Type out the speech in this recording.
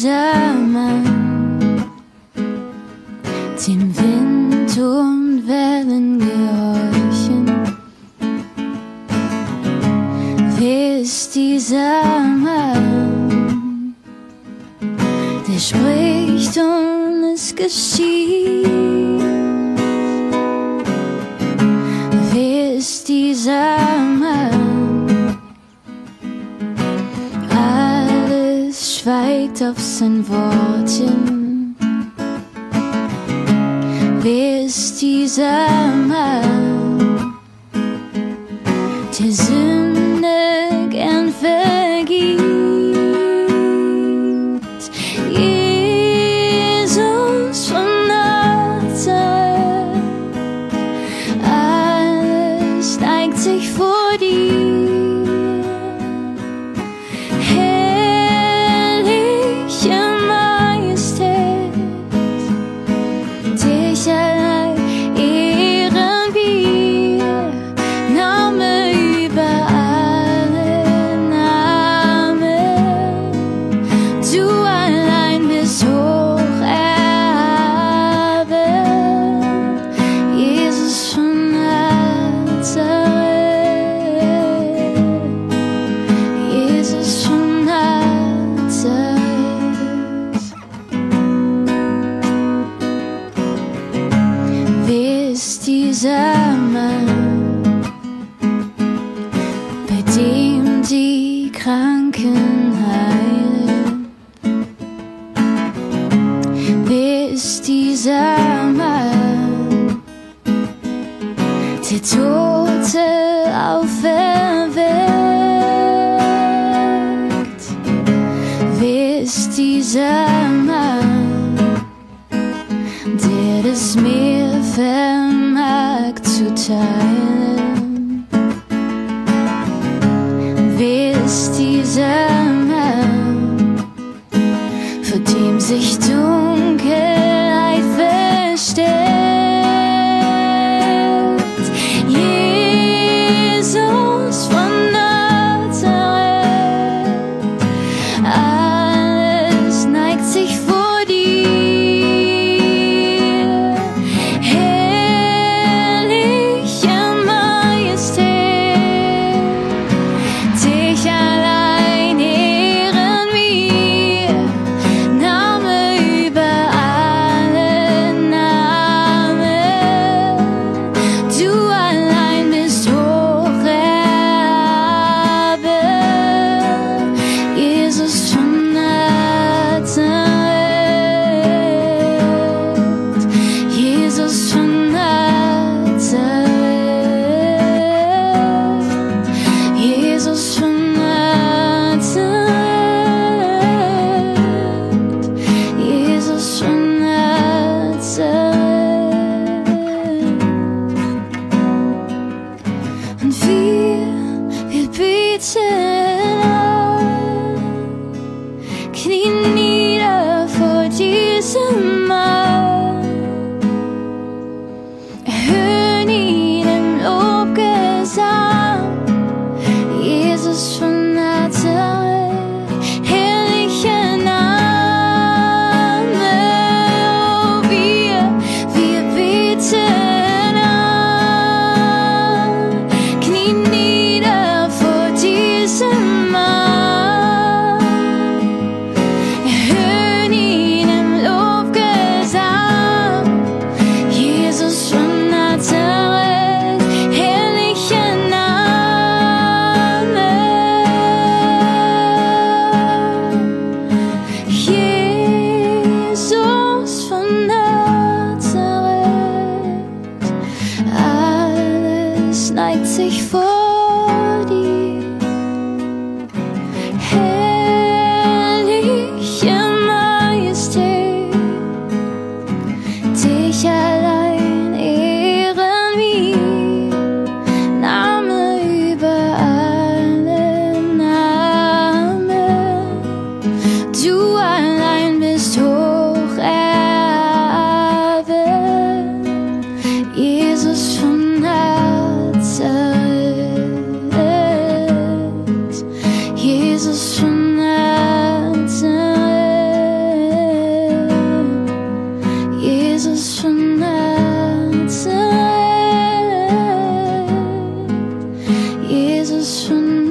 Samen dem Wind und Wellen gehorchen. Wer ist dieser Mann, der spricht und es geschieht. zeigt auf seinen Worten. Wer ist dieser Mann? Kranken heilen, bis dieser Mann der Tote auferweckt, bis dieser Mann, der es mir vermag zu teilen. diesem Helm verdient sich zu 一切 sich vor. olsun.